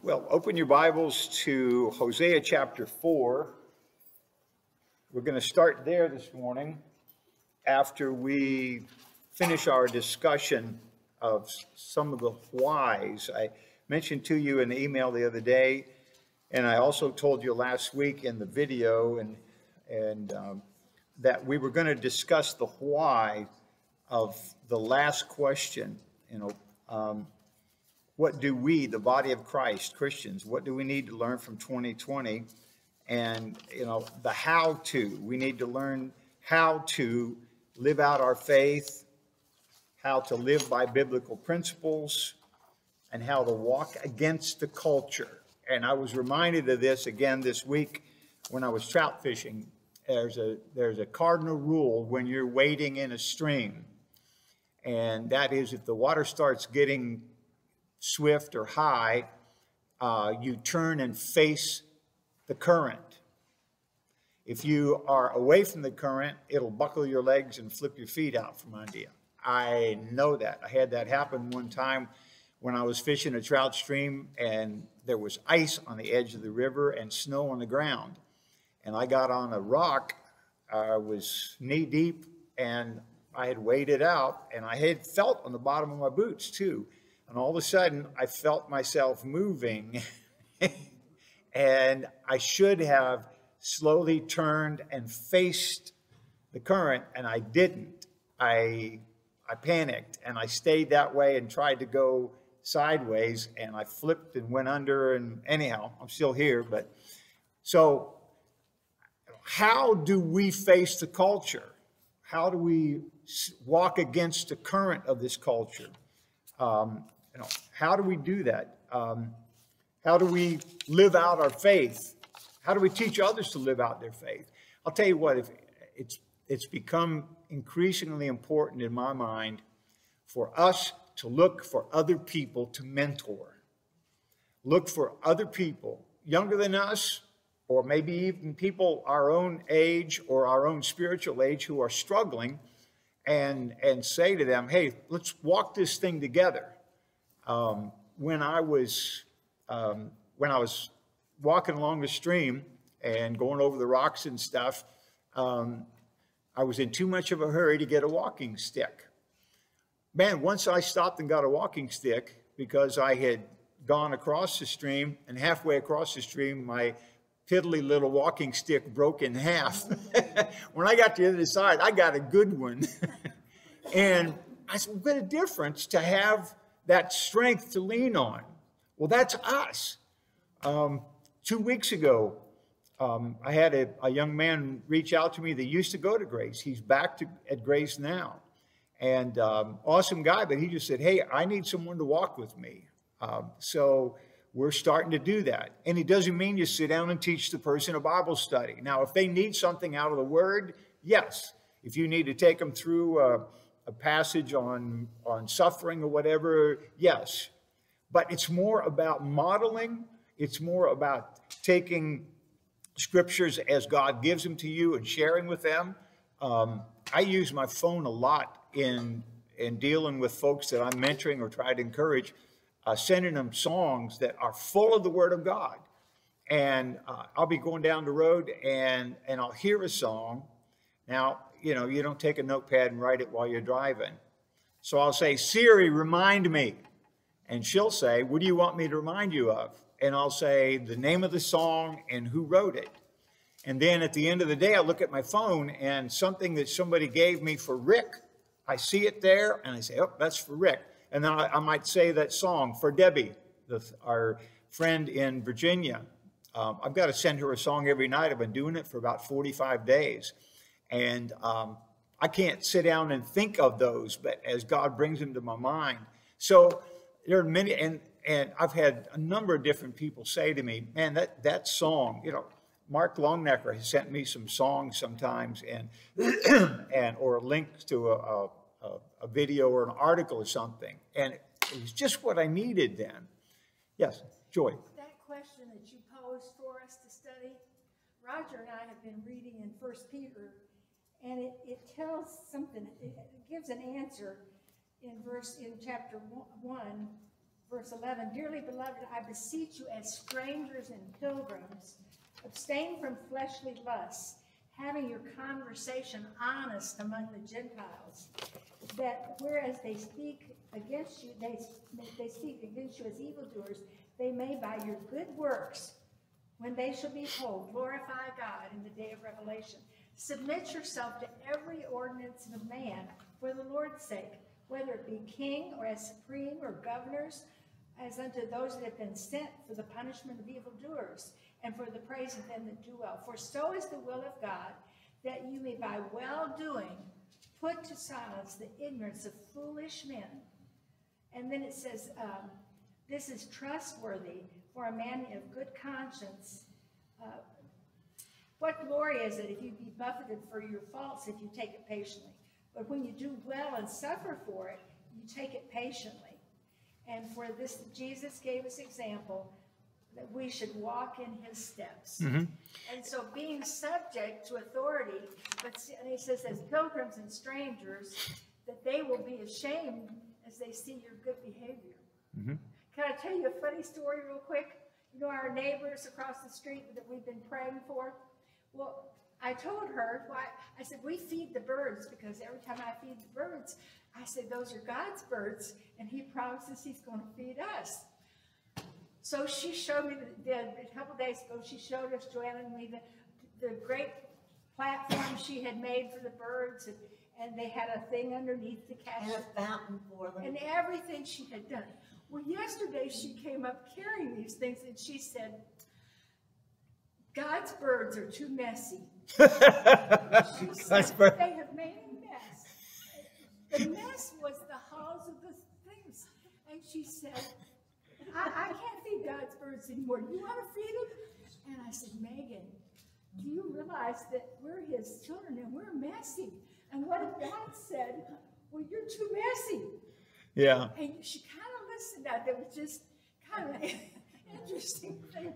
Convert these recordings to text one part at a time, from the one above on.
Well, open your Bibles to Hosea chapter 4. We're going to start there this morning after we finish our discussion of some of the whys. I mentioned to you in the email the other day, and I also told you last week in the video, and, and um, that we were going to discuss the why of the last question. You know, um, what do we, the body of Christ, Christians, what do we need to learn from 2020? And, you know, the how to. We need to learn how to live out our faith, how to live by biblical principles, and how to walk against the culture. And I was reminded of this again this week when I was trout fishing. There's a, there's a cardinal rule when you're wading in a stream, and that is if the water starts getting swift or high, uh, you turn and face the current. If you are away from the current, it'll buckle your legs and flip your feet out from under you. I know that. I had that happen one time when I was fishing a trout stream and there was ice on the edge of the river and snow on the ground. And I got on a rock, I was knee deep and I had waded out and I had felt on the bottom of my boots too. And all of a sudden, I felt myself moving. and I should have slowly turned and faced the current, and I didn't. I, I panicked and I stayed that way and tried to go sideways, and I flipped and went under. And anyhow, I'm still here. But so, how do we face the culture? How do we walk against the current of this culture? Um, you know, how do we do that? Um, how do we live out our faith? How do we teach others to live out their faith? I'll tell you what, if it's it's become increasingly important in my mind for us to look for other people to mentor. Look for other people younger than us, or maybe even people our own age or our own spiritual age who are struggling, and, and say to them, hey, let's walk this thing together um, when I was um, when I was walking along the stream and going over the rocks and stuff, um, I was in too much of a hurry to get a walking stick. Man, once I stopped and got a walking stick because I had gone across the stream, and halfway across the stream, my piddly little walking stick broke in half. when I got to the other side, I got a good one. and I said, what a difference to have that strength to lean on. Well, that's us. Um, two weeks ago, um, I had a, a, young man reach out to me that used to go to Grace. He's back to, at Grace now. And um, awesome guy, but he just said, Hey, I need someone to walk with me. Um, so we're starting to do that. And it doesn't mean you sit down and teach the person a Bible study. Now, if they need something out of the Word, yes. If you need to take them through, uh, a passage on, on suffering or whatever, yes. But it's more about modeling, it's more about taking scriptures as God gives them to you and sharing with them. Um, I use my phone a lot in, in dealing with folks that I'm mentoring or try to encourage, uh, sending them songs that are full of the Word of God. And uh, I'll be going down the road and, and I'll hear a song. Now, you know, you don't take a notepad and write it while you're driving. So I'll say, Siri, remind me. And she'll say, What do you want me to remind you of? And I'll say the name of the song and who wrote it. And then at the end of the day, I look at my phone and something that somebody gave me for Rick, I see it there and I say, Oh, that's for Rick. And then I, I might say that song for Debbie, the, our friend in Virginia. Um, I've got to send her a song every night. I've been doing it for about 45 days. And um, I can't sit down and think of those, but as God brings them to my mind. So there are many, and, and I've had a number of different people say to me, man, that, that song, you know, Mark Longnecker has sent me some songs sometimes and, and or links to a, a, a video or an article or something. And it was just what I needed then. Yes, Joy. That question that you posed for us to study, Roger and I have been reading in First Peter and it, it tells something, it gives an answer in verse, in chapter one, verse 11, Dearly beloved, I beseech you as strangers and pilgrims, abstain from fleshly lusts, having your conversation honest among the Gentiles, that whereas they speak against you, they, they speak against you as evildoers, they may by your good works, when they shall be told, glorify God in the day of revelation. Submit yourself to every ordinance of man for the Lord's sake, whether it be king or as supreme or governors, as unto those that have been sent for the punishment of evildoers and for the praise of them that do well. For so is the will of God, that you may by well doing put to silence the ignorance of foolish men. And then it says, um, this is trustworthy for a man of good conscience. Uh, what glory is it if you be buffeted for your faults if you take it patiently? But when you do well and suffer for it, you take it patiently. And for this, Jesus gave us example that we should walk in his steps. Mm-hmm. And so being subject to authority, but and he says, as pilgrims and strangers, that they will be ashamed as they see your good behavior. Mm-hmm. Can I tell you a funny story real quick? You know, our neighbors across the street that we've been praying for? Well, I told her, why, I said, we feed the birds because every time I feed the birds, I said, those are God's birds, and he promises he's going to feed us. So she showed me, the, the, a couple days ago, she showed us, Joanna and me, the, the great platform she had made for the birds, and, and they had a thing underneath to catch And a fountain for them. and everything she had done. Well, yesterday she came up carrying these things and she said, God's birds are too messy. God's bird- They have made a mess. The mess was the hulls of the things. And she said, I, I can't feed God's birds anymore. You want to feed them? And I said, Megan, do you realize that we're his children and we're messy? And what if God said, well, you're too messy? Yeah. And she kind of listened to that. That was just kind of interesting thing.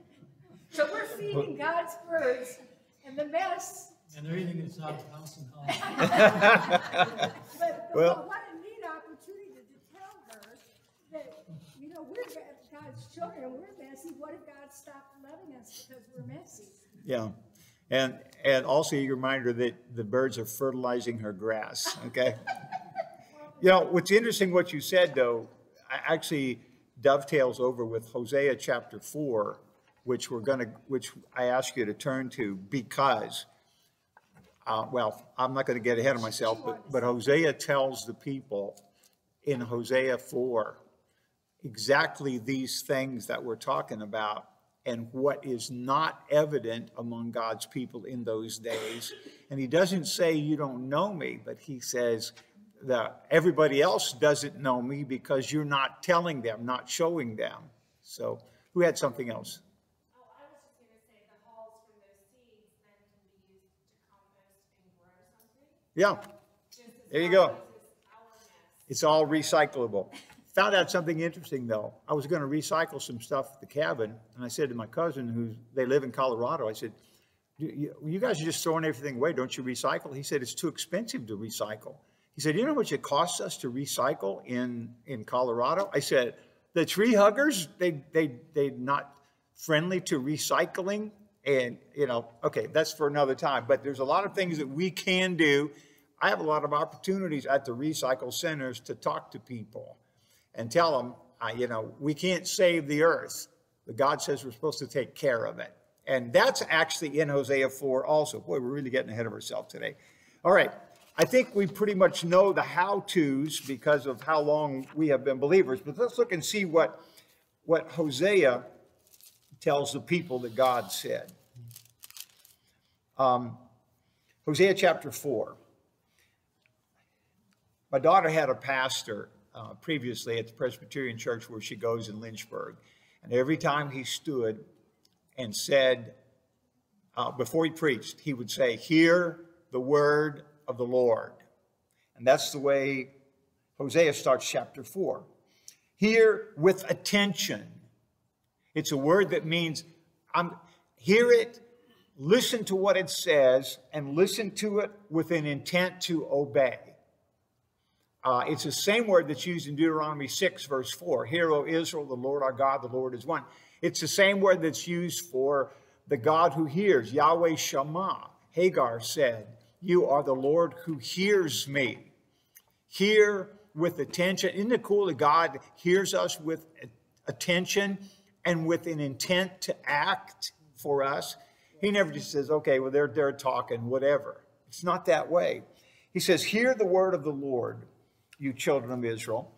So we're feeding God's birds and the mess. And they're eating inside the house and home. But, but Well- what a neat opportunity to tell her that, you know, we're God's children and we're messy. What if God stopped loving us because we're messy? Yeah. And, and also you remind her that the birds are fertilizing her grass, okay? You know, what's interesting what you said though, actually dovetails over with Hosea chapter four, which we're gonna, which I ask you to turn to because, uh, well, I'm not gonna get ahead of myself, but, but Hosea tells the people in Hosea four exactly these things that we're talking about and what is not evident among God's people in those days. And he doesn't say, You don't know me, but he says that everybody else doesn't know me because you're not telling them, not showing them. So, who had something else? Oh, I was just gonna say the hulls from those seeds then can be used to compost and grow something, Yeah, There you go. as our mess. it's all recyclable. Found out something interesting though. I was going to recycle some stuff at the cabin, and I said to my cousin, who they live in Colorado, I said, you guys are just throwing everything away. Don't you recycle? He said, it's too expensive to recycle. He said, you know what it costs us to recycle in, in Colorado? I said, the tree huggers, they, they, they not friendly to recycling. And, you know, okay, that's for another time, but there's a lot of things that we can do. I have a lot of opportunities at the recycle centers to talk to people and tell them, you know, we can't save the earth, but God says we're supposed to take care of it. And that's actually in Hosea 4 also. Boy, we're really getting ahead of ourselves today. All right. I think we pretty much know the how to's because of how long we have been believers, but let's look and see what, what Hosea tells the people that God said. Um, Hosea chapter 4. My daughter had a pastor uh, previously at the Presbyterian church where she goes in Lynchburg. And every time he stood and said, uh, before he preached, he would say, Hear the word of the Lord. And that's the way Hosea starts chapter 4. Hear with attention. It's a word that means I'm, hear it, listen to what it says, and listen to it with an intent to obey. Uh, it's the same word that's used in Deuteronomy 6, verse 4. Hear, O Israel, the Lord our God, the Lord is one. It's the same word that's used for the God who hears, Yahweh Shammah. Hagar said, You are the Lord who hears me. Hear with attention. Isn't it cool that God hears us with attention and with an intent to act for us? He never just says, okay, well, they're, they're talking, whatever. It's not that way. He says, Hear the word of the Lord, you children of Israel.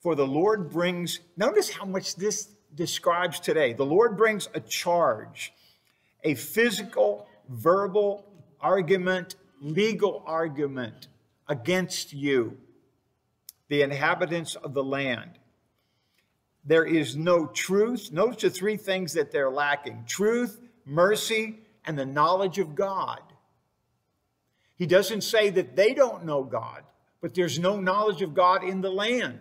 For the Lord brings, notice how much this describes today. The Lord brings a charge, a physical, verbal argument, legal argument against you, the inhabitants of the land. There is no truth. Notice the three things that they're lacking truth, mercy, and the knowledge of God. He doesn't say that they don't know God, but there's no knowledge of God in the land.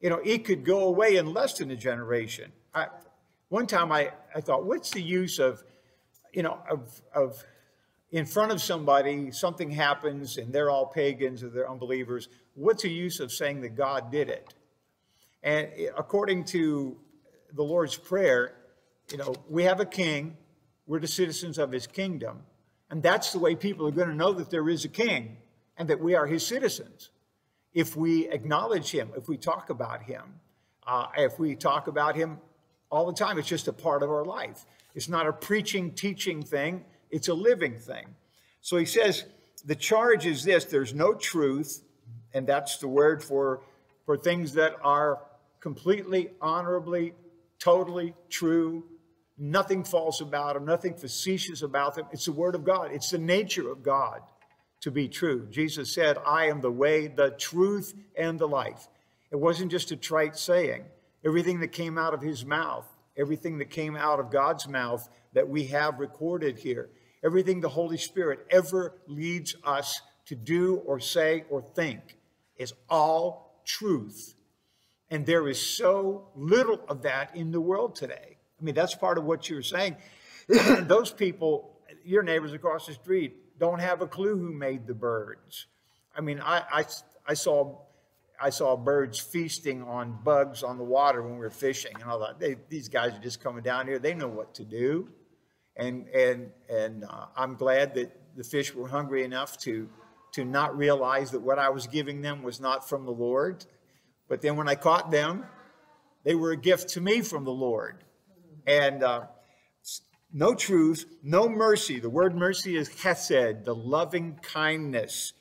You know, it could go away in less than a generation. I, one time I, I thought, what's the use of, you know, of, of in front of somebody, something happens and they're all pagans or they're unbelievers. What's the use of saying that God did it? And according to the Lord's Prayer, you know, we have a king, we're the citizens of his kingdom. And that's the way people are going to know that there is a king and that we are his citizens. If we acknowledge him, if we talk about him, uh, if we talk about him all the time, it's just a part of our life. It's not a preaching, teaching thing, it's a living thing. So he says, the charge is this there's no truth, and that's the word for, for things that are completely, honorably, totally true, nothing false about them, nothing facetious about them. It's the Word of God, it's the nature of God to be true. Jesus said, I am the way, the truth, and the life. It wasn't just a trite saying. Everything that came out of his mouth, everything that came out of God's mouth that we have recorded here, everything the Holy Spirit ever leads us to do or say or think is all truth. And there is so little of that in the world today. I mean, that's part of what you're saying. Those people, your neighbors across the street, don't have a clue who made the birds. I mean, I, I, I saw I saw birds feasting on bugs on the water when we were fishing, and I thought, they, these guys are just coming down here. They know what to do, and and and uh, I'm glad that the fish were hungry enough to to not realize that what I was giving them was not from the Lord. But then when I caught them, they were a gift to me from the Lord. And uh, no truth, no mercy. The word mercy is chesed, the loving kindness.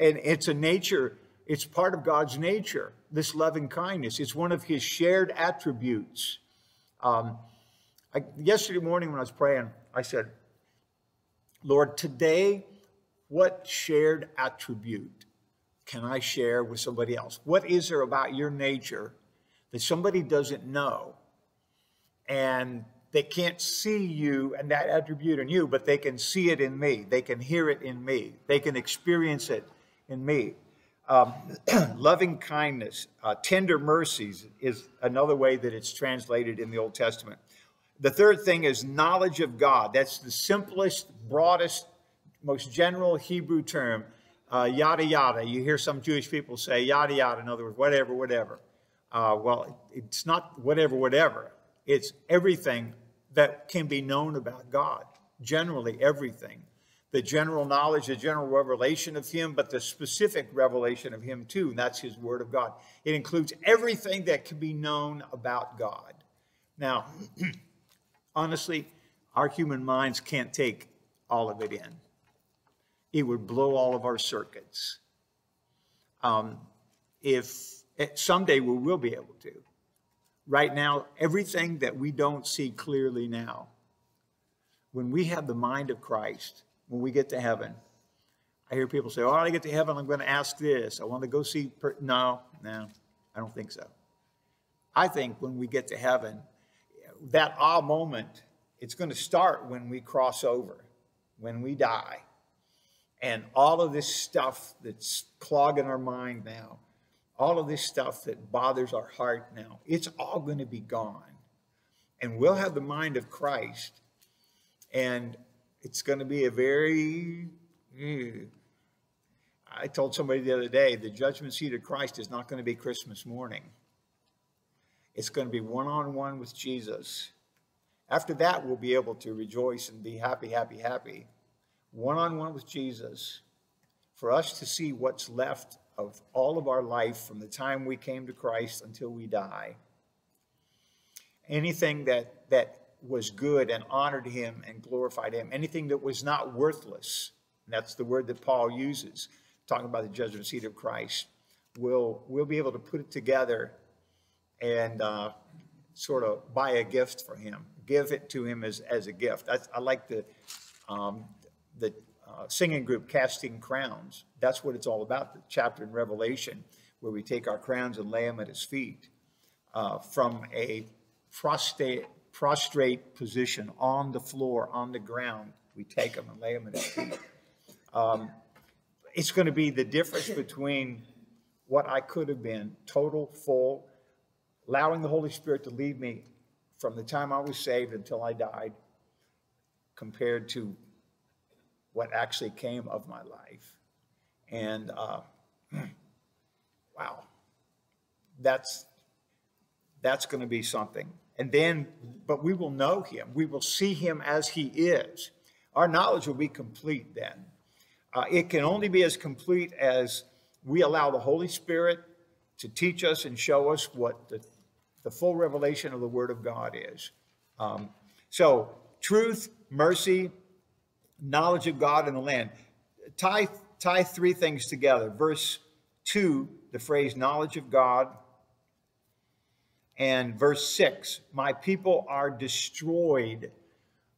And it's a nature, it's part of God's nature, this loving kindness. It's one of his shared attributes. Um, I, yesterday morning when I was praying, I said, Lord, today, what shared attribute can I share with somebody else? What is there about your nature that somebody doesn't know and they can't see you and that attribute in you, but they can see it in me. They can hear it in me. They can experience it in me. Um, loving kindness, uh, tender mercies is another way that it's translated in the Old Testament. The third thing is knowledge of God. That's the simplest, broadest, most general Hebrew term. Uh, yada yada. You hear some Jewish people say yada yada. In other words, whatever, whatever. Uh, well, it's not whatever, whatever. It's everything that can be known about God, generally everything. The general knowledge, the general revelation of Him, but the specific revelation of Him too. And that's His Word of God. It includes everything that can be known about God. Now, honestly, our human minds can't take all of it in. It would blow all of our circuits. Um, if eh, someday we will be able to right now, everything that we don't see clearly now, when we have the mind of Christ, when we get to heaven, I hear people say, Oh, I get to heaven, I'm going to ask this. I want to go see. No, no, I don't think so. I think when we get to heaven, that ah moment, it's going to start when we cross over, when we die. And all of this stuff that's clogging our mind now, all of this stuff that bothers our heart now, it's all going to be gone. And we'll have the mind of Christ. And it's going to be a very, eh. I told somebody the other day, the judgment seat of Christ is not going to be Christmas morning. It's going to be one on one with Jesus. After that, we'll be able to rejoice and be happy, happy, happy. One on one with Jesus for us to see what's left of all of our life from the time we came to Christ until we die. Anything that, that was good and honored him and glorified him, anything that was not worthless, and that's the word that Paul uses, talking about the judgment seat of Christ, we'll, we'll be able to put it together and uh, sort of buy a gift for him, give it to him as, as a gift. I, I like the, um, the uh, singing group Casting Crowns. That's what it's all about, the chapter in Revelation, where we take our crowns and lay them at his feet uh, from a prostrate, prostrate position on the floor, on the ground. We take them and lay them at his feet. Um, it's going to be the difference between what I could have been, total, full, allowing the Holy Spirit to lead me from the time I was saved until I died, compared to what actually came of my life. And uh, wow, that's that's going to be something. And then, but we will know him. We will see him as he is. Our knowledge will be complete then. Uh, it can only be as complete as we allow the Holy Spirit to teach us and show us what the, the full revelation of the Word of God is. Um, so, truth, mercy, knowledge of God in the land. Tie, tie three things together. Verse 2, the phrase knowledge of God. And verse 6, my people are destroyed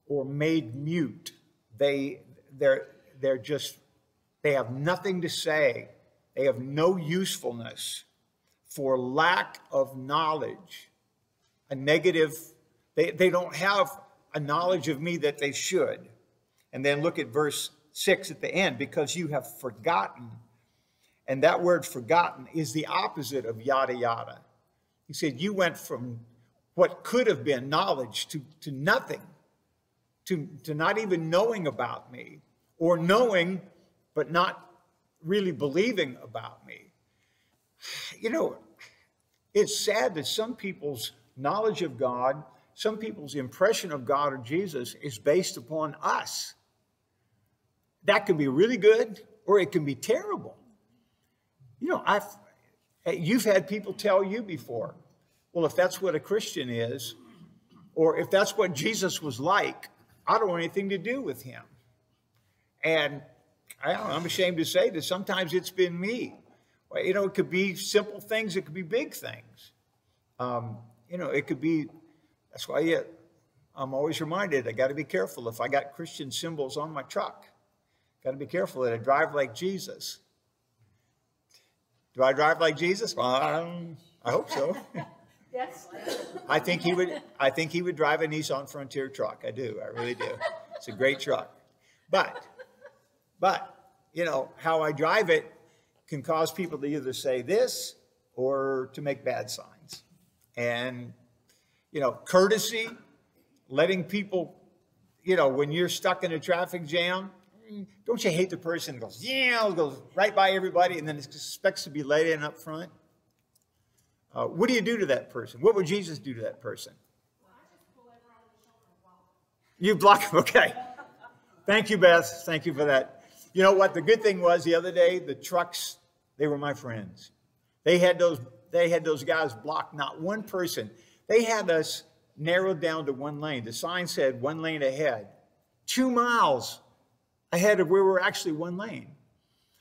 or made mute. They, they're, they're just, they have nothing to say. They have no usefulness for lack of knowledge. A negative, they, they don't have a knowledge of me that they should. And then look at verse 6 at the end, because you have forgotten. And that word forgotten is the opposite of yada yada. He said, You went from what could have been knowledge to, to nothing, to, to not even knowing about me, or knowing but not really believing about me. You know, it's sad that some people's knowledge of God, some people's impression of God or Jesus is based upon us. That can be really good or it can be terrible. You know, I've, you've had people tell you before, well, if that's what a Christian is, or if that's what Jesus was like, I don't want anything to do with him. And I am ashamed to say that sometimes it's been me. You know, it could be simple things, it could be big things. Um, you know, it could be, that's why I'm always reminded I got to be careful if I got Christian symbols on my truck. Got to be careful that I drive like Jesus. Do I drive like Jesus? Well, um, I hope so. Yes? I think he would. I think he would drive a Nissan Frontier truck. I do. I really do. It's a great truck. But, but you know how I drive it can cause people to either say this or to make bad signs. And you know, courtesy, letting people, you know, when you're stuck in a traffic jam, don't you hate the person that goes, yeah, goes right by everybody and then expects to be let in up front? Uh, what do you do to that person? What would Jesus do to that person? You block him, okay. Thank you, Beth. Thank you for that. You know what? The good thing was the other day, the trucks, they were my friends. They had those, they had those guys block not one person. They had us narrowed down to one lane. The sign said one lane ahead. Two miles ahead of where we're actually one lane.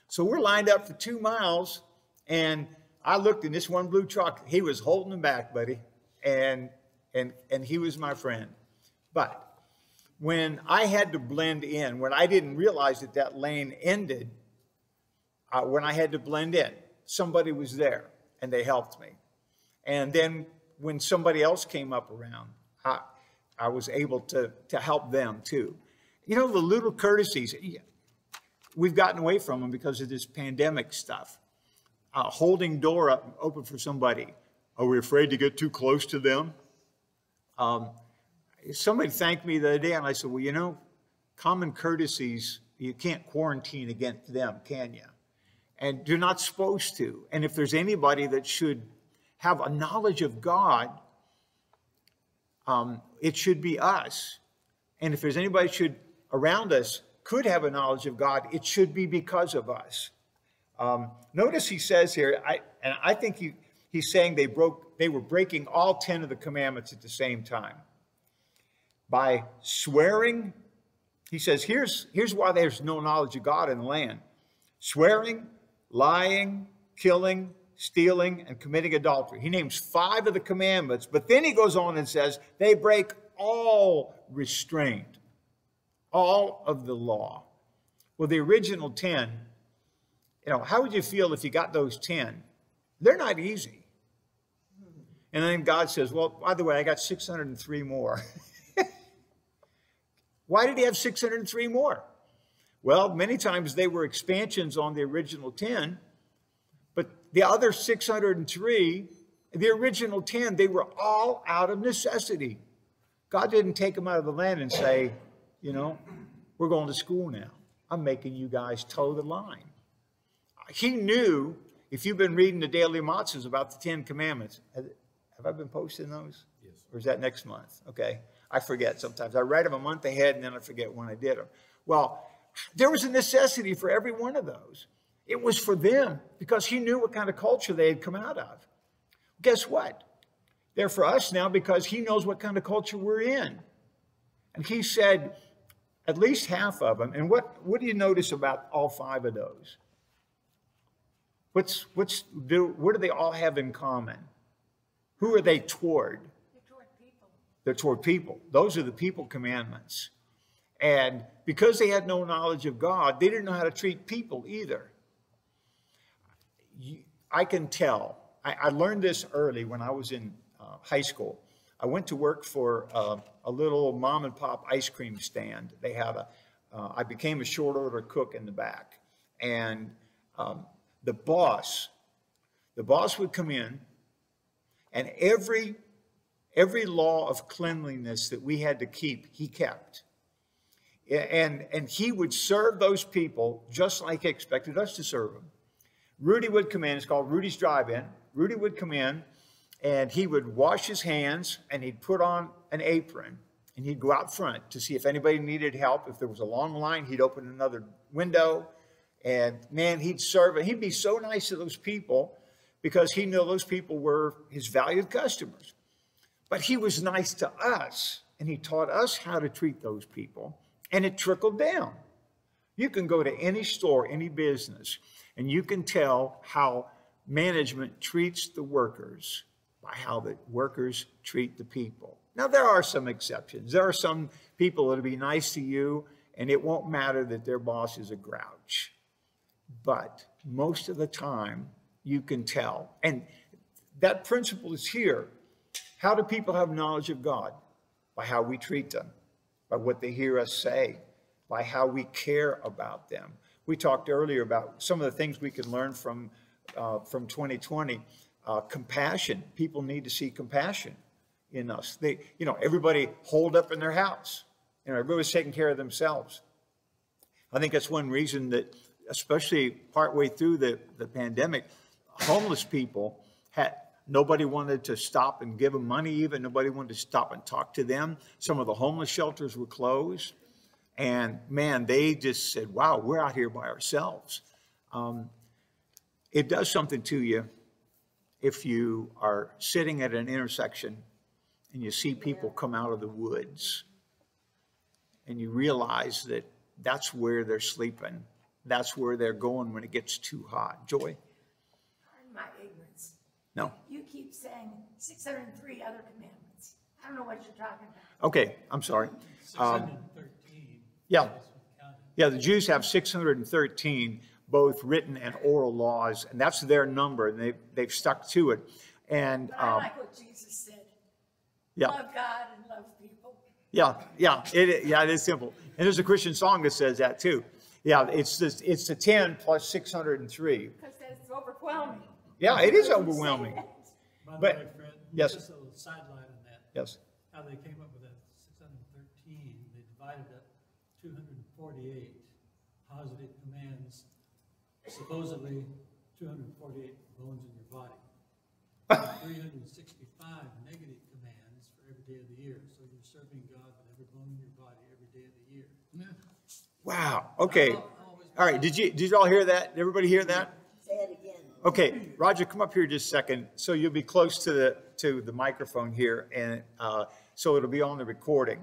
So we're lined up for two miles, and I looked in this one blue truck. He was holding them back, buddy, and and and he was my friend. But when I had to blend in, when I didn't realize that that lane ended, uh, when I had to blend in, somebody was there and they helped me. And then when somebody else came up around, I, I was able to to help them too. You know, the little courtesies, we've gotten away from them because of this pandemic stuff. Uh, holding door up open for somebody. Are we afraid to get too close to them? Um, somebody thanked me the other day, and I said, well, you know, common courtesies, you can't quarantine against them, can you? and you're not supposed to. And if there's anybody that should have a knowledge of God, um, it should be us. And if there's anybody should around us could have a knowledge of God, it should be because of us. Um, notice he says here, I, and I think he, he's saying they broke, they were breaking all ten of the commandments at the same time by swearing. He says, here's, here's why there's no knowledge of God in the land swearing, lying, killing, stealing, and committing adultery. He names five of the commandments, but then he goes on and says they break all restraint, all of the law. Well, the original 10, you know, how would you feel if you got those 10? They're not easy. And then God says, well, by the way, I got 603 more. Why did he have 603 more? Well, many times they were expansions on the original 10, but the other 603, the original 10, they were all out of necessity. God didn't take them out of the land and say, you know, we're going to school now. I'm making you guys toe the line. He knew, if you've been reading the daily matzahs about the Ten Commandments, have, have I been posting those? Yes. Or is that next month? Okay. I forget sometimes. I write them a month ahead and then I forget when I did them. Well, there was a necessity for every one of those. It was for them because he knew what kind of culture they had come out of. Guess what? They're for us now because he knows what kind of culture we're in. And he said, at least half of them. And what, what do you notice about all five of those? What's, what's, do, what do they all have in common? Who are they toward? They're toward people. They're toward people. Those are the people commandments. And because they had no knowledge of God, they didn't know how to treat people either. I can tell. I, I learned this early when I was in uh, high school. I went to work for uh, a little mom and pop ice cream stand. They had a. Uh, I became a short order cook in the back. And um, the boss, the boss would come in and every, every law of cleanliness that we had to keep, he kept. And, and he would serve those people just like he expected us to serve them. Rudy would come in, it's called Rudy's Drive-In. Rudy would come in and he would wash his hands and he'd put on an apron and he'd go out front to see if anybody needed help. If there was a long line, he'd open another window and man, he'd serve it. He'd be so nice to those people because he knew those people were his valued customers. But he was nice to us and he taught us how to treat those people and it trickled down. You can go to any store, any business, and you can tell how management treats the workers by how the workers treat the people. Now, there are some exceptions. There are some people that'll be nice to you, and it won't matter that their boss is a grouch. But most of the time, you can tell. And that principle is here. How do people have knowledge of God? By how we treat them, by what they hear us say, by how we care about them. We talked earlier about some of the things we can learn from, uh, from 2020. Uh, compassion. People need to see compassion in us. They, you know, everybody holed up in their house. You know, everybody's taking care of themselves. I think that's one reason that, especially partway through the, the pandemic, homeless people had nobody wanted to stop and give them money even nobody wanted to stop and talk to them some of the homeless shelters were closed and man they just said wow we're out here by ourselves um, it does something to you if you are sitting at an intersection and you see people come out of the woods and you realize that that's where they're sleeping that's where they're going when it gets too hot joy Pardon my ignorance. no You keep saying six hundred and three other commandments. I don't know what you're talking about. okay i'm sorry Six um, hundred and thirteen. yeah Yeah, the Jews have 613, both written and oral laws, and that's their number, and they've, they've stuck to it. And, But I um, like what Jesus said. yeah, Love God and love people. yeah, yeah, it, yeah, it is simple. And there's a Christian song that says that too. Yeah, it's the, it's the 10 plus 603. Because that's overwhelming. Yeah, it is When you say overwhelming. that. By the But- way, Fred, yes. just a little sideline on that. Yes, How they came up with that six hundred and thirteen, they divided up two hundred and forty-eight positive commands supposedly two hundred and forty-eight bones in your body. Three hundred and sixty-five negative commands for every day of the year, so you're serving God with every bone in your body every day of the year. Wow, okay. All right, did you, did you all hear that? Did everybody hear that? Say it again. Okay, Roger, come up here just a second, so you'll be close to the, to the microphone here, and, uh, so it'll be on the recording.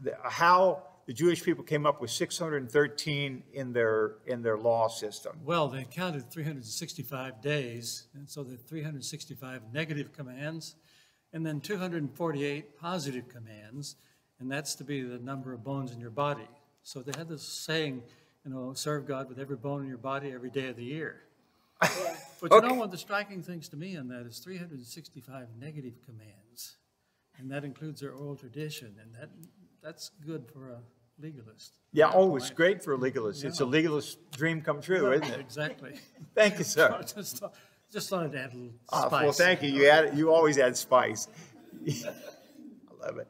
The- How the Jewish people came up with six hundred and thirteen in their, in their law system. Well, they counted three hundred and sixty-five days, and so the three hundred and sixty-five negative commands, and then two hundred and forty-eight positive commands, and that's to be the number of bones in your body. So they had this saying, you know, serve God with every bone in your body every day of the year. But you know, Okay. one of the striking things to me on that is three hundred and sixty-five negative commands, and that includes their oral tradition, and that, that's good for a legalist. Yeah, oh, it's great for a legalist. It's a legalist dream come true, isn't it? Exactly. Thank you, sir. Just just wanted to add a little Ah, spice. Well, thank you. You add, you always add spice. I love it.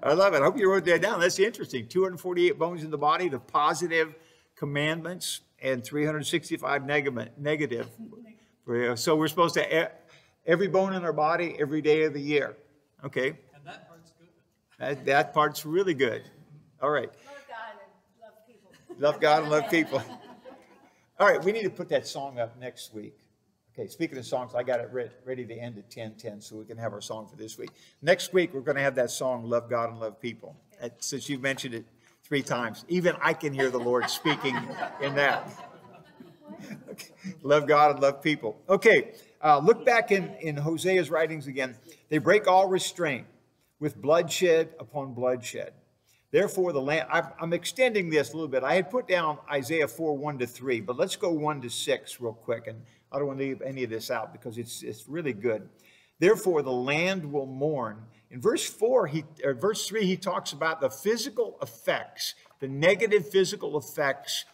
I love it. I hope you wrote that down. That's interesting. 248 bones in the body, the positive commandments, and 365 negative. negative. So we're supposed to, every bone in our body, every day of the year. Okay, And that part's good. that, that part's really good. All right. Love God and love people. Love God and love people. All right, we need to put that song up next week. Okay, speaking of songs, I got it re- ready to end at 10:10, so we can have our song for this week. Next week, we're going to have that song, Love God and Love People. And Since you've mentioned it three times, even I can hear the Lord speaking in that. Okay, Love God and love people. Okay, uh, look back in, in Hosea's writings again. They break all restraint with bloodshed upon bloodshed. Therefore, the land, I'm, I'm extending this a little bit. I had put down Isaiah 4, 1 to 3, but let's go 1 to 6 real quick. And I don't want to leave any of this out because it's, it's really good. Therefore, the land will mourn. In verse 4, he, or verse 3, he talks about the physical effects, the negative physical effects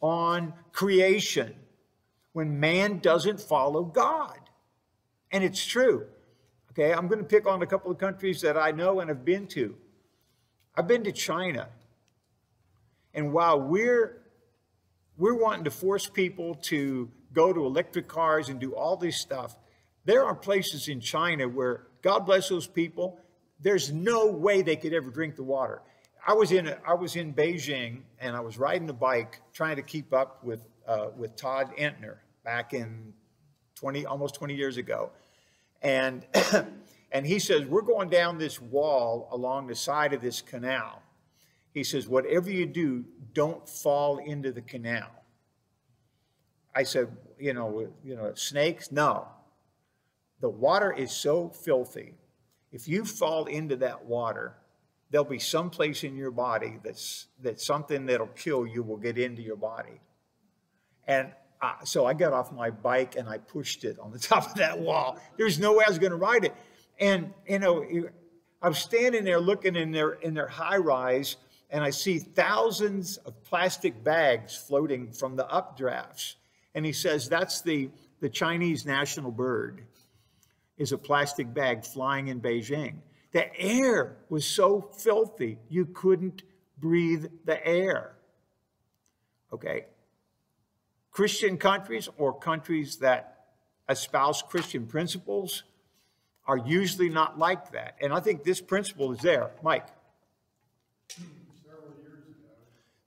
on creation when man doesn't follow God. And it's true. Okay, I'm going to pick on a couple of countries that I know and have been to. I've been to China. And while we're we're wanting to force people to go to electric cars and do all this stuff, there are places in China where God bless those people, there's no way they could ever drink the water. I was in I was in Beijing and I was riding a bike trying to keep up with uh, with Todd Entner back in 20 almost 20 years ago. And and he says, We're going down this wall along the side of this canal. He says, Whatever you do, don't fall into the canal. I said, you know, you know, snakes? No. The water is so filthy. If you fall into that water, there'll be some place in your body that's that something that'll kill you will get into your body. And uh, so I got off my bike and I pushed it on the top of that wall. There's no way I was going to ride it. And you know, I'm standing there looking in their in their high rise, and I see thousands of plastic bags floating from the updrafts. And he says that's the the Chinese national bird is a plastic bag flying in Beijing. The air was so filthy you couldn't breathe the air. Okay. Christian countries or countries that espouse Christian principles are usually not like that. And I think this principle is there. Mike. several years ago,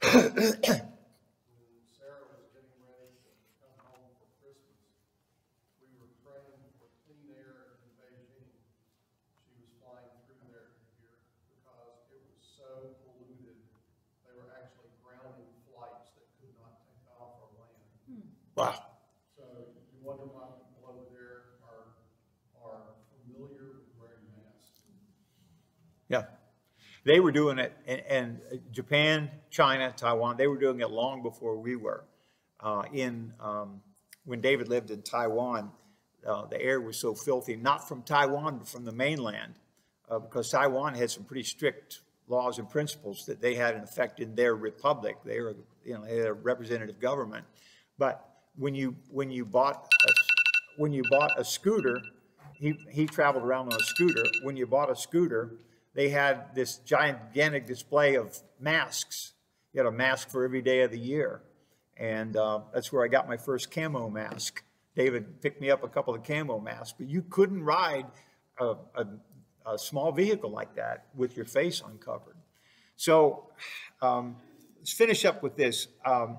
when Sarah was getting ready to come home for Christmas, we were praying for clean air in Beijing. She was flying through there here because it was so polluted. They were actually grounding flights that could not take off or land. Wow. So you wonder why people over there are, are familiar with wearing masks. Yeah. They were doing it, and, and Japan, China, Taiwan, they were doing it long before we were. Uh, in, um, when David lived in Taiwan, uh, the air was so filthy, not from Taiwan, but from the mainland, uh, because Taiwan had some pretty strict laws and principles that they had in effect in their republic. They were, you know, they had a representative government. But when you, when you bought, a, when you bought a scooter, he, he traveled around on a scooter. When you bought a scooter, they had this gigantic display of masks. You had a mask for every day of the year. And uh, that's where I got my first camo mask. David picked me up a couple of camo masks, but you couldn't ride a, a, a small vehicle like that with your face uncovered. So um, let's finish up with this. Um,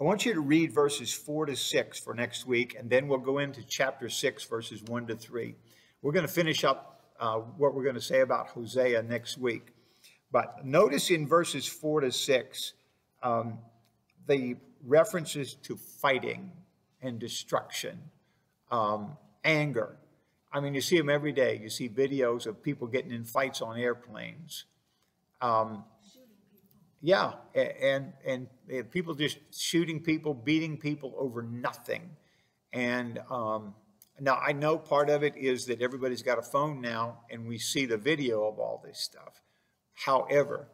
I want you to read verses four to six for next week, and then we'll go into chapter six, verses one to three. We're going to finish up uh, what we're going to say about Hosea next week. But notice in verses four to six, um, the references to fighting and destruction, um, anger. I mean, you see them every day. You see videos of people getting in fights on airplanes. Um, yeah, a- and, and uh, people just shooting people, beating people over nothing. And um, now I know part of it is that everybody's got a phone now and we see the video of all this stuff. However,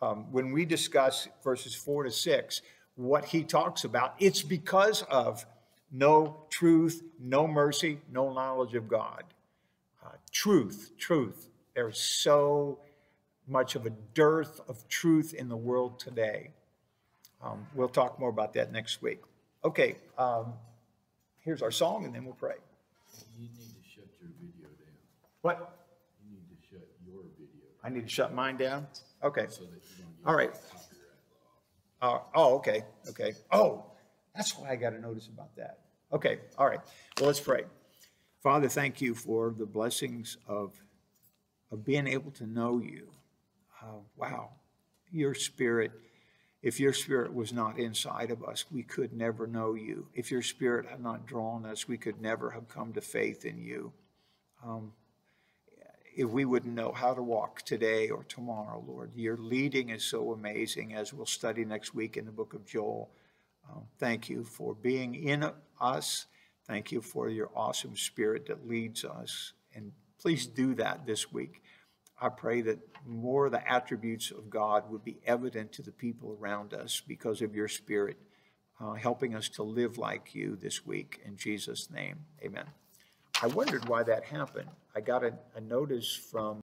um, when we discuss verses four to six, what he talks about, it's because of no truth, no mercy, no knowledge of God. Uh, truth, truth. There's so much of a dearth of truth in the world today. Um, we'll talk more about that next week. Okay, um, here's our song and then we'll pray. You need to shut your video down. What? You need to shut your video I need to shut mine down? Okay, so that you don't get all right. copyright law. Uh, oh, okay, okay. Oh, that's why I got a notice about that. Okay, all right. Well, let's pray. Father, thank you for the blessings of, of being able to know you. Uh, wow, your spirit, if your spirit was not inside of us, we could never know you. If your spirit had not drawn us, we could never have come to faith in you. Um, if we wouldn't know how to walk today or tomorrow, Lord. Your leading is so amazing, as we'll study next week in the book of Joel. Um, thank you for being in us. Thank you for your awesome spirit that leads us. And please do that this week. I pray that more of the attributes of God would be evident to the people around us because of your spirit, uh, helping us to live like you this week. In Jesus' name, amen. I wondered why that happened. I got a, a notice from